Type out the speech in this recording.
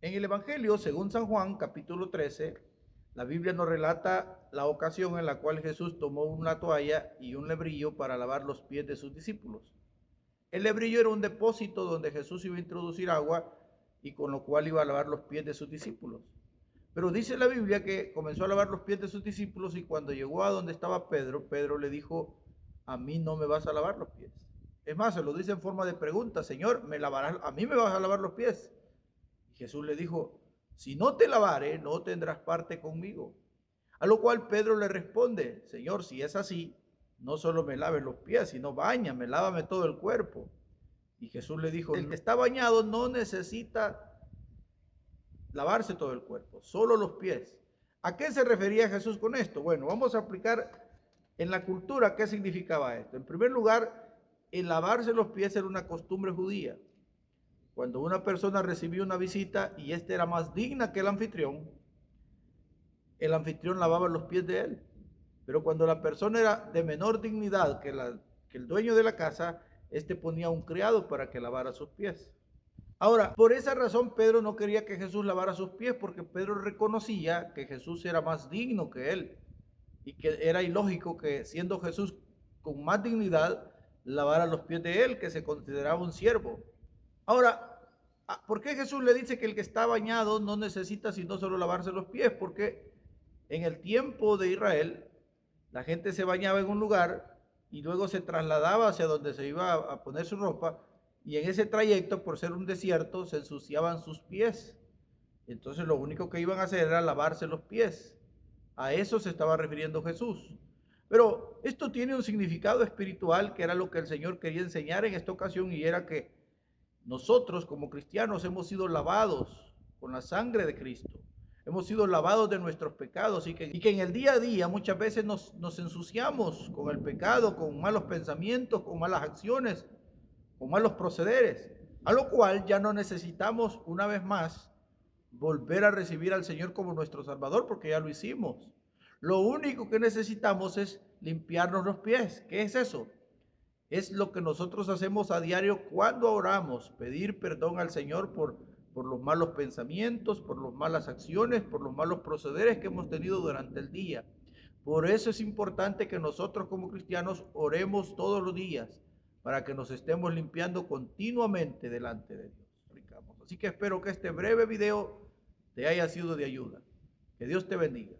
En el Evangelio, según San Juan, capítulo 13, la Biblia nos relata la ocasión en la cual Jesús tomó una toalla y un lebrillo para lavar los pies de sus discípulos. El lebrillo era un depósito donde Jesús iba a introducir agua y con lo cual iba a lavar los pies de sus discípulos. Pero dice la Biblia que comenzó a lavar los pies de sus discípulos y cuando llegó a donde estaba Pedro, Pedro le dijo, a mí no me vas a lavar los pies. Es más, se lo dice en forma de pregunta, Señor, ¿me lavarás? ¿A mí me vas a lavar los pies? Jesús le dijo, si no te lavare, no tendrás parte conmigo. A lo cual Pedro le responde, Señor, si es así, no solo me laves los pies, sino bañame, lávame todo el cuerpo. Y Jesús le dijo, el que está bañado no necesita lavarse todo el cuerpo, solo los pies. ¿A qué se refería Jesús con esto? Bueno, vamos a aplicar en la cultura qué significaba esto. En primer lugar, el lavarse los pies era una costumbre judía. Cuando una persona recibía una visita y ésta era más digna que el anfitrión, el anfitrión lavaba los pies de él. Pero cuando la persona era de menor dignidad que, que el dueño de la casa, éste ponía un criado para que lavara sus pies. Ahora, por esa razón Pedro no quería que Jesús lavara sus pies porque Pedro reconocía que Jesús era más digno que él y que era ilógico que siendo Jesús con más dignidad lavara los pies de él, que se consideraba un siervo. Ahora, ah, ¿por qué Jesús le dice que el que está bañado no necesita sino solo lavarse los pies? Porque en el tiempo de Israel la gente se bañaba en un lugar y luego se trasladaba hacia donde se iba a poner su ropa y en ese trayecto, por ser un desierto, se ensuciaban sus pies. Entonces lo único que iban a hacer era lavarse los pies. A eso se estaba refiriendo Jesús. Pero esto tiene un significado espiritual que era lo que el Señor quería enseñar en esta ocasión y era que nosotros como cristianos hemos sido lavados con la sangre de Cristo hemos sido lavados de nuestros pecados y que, en el día a día muchas veces nos, nos ensuciamos con el pecado, con malos pensamientos, con malas acciones, con malos procederes, a lo cual ya no necesitamos una vez más volver a recibir al Señor como nuestro Salvador porque ya lo hicimos. Lo único que necesitamos es limpiarnos los pies. ¿Qué es eso? Es lo que nosotros hacemos a diario cuando oramos, pedir perdón al Señor por por los malos pensamientos, por las malas acciones, por los malos procederes que hemos tenido durante el día. Por eso es importante que nosotros como cristianos oremos todos los días para que nos estemos limpiando continuamente delante de Dios. Así que espero que este breve video te haya sido de ayuda. Que Dios te bendiga.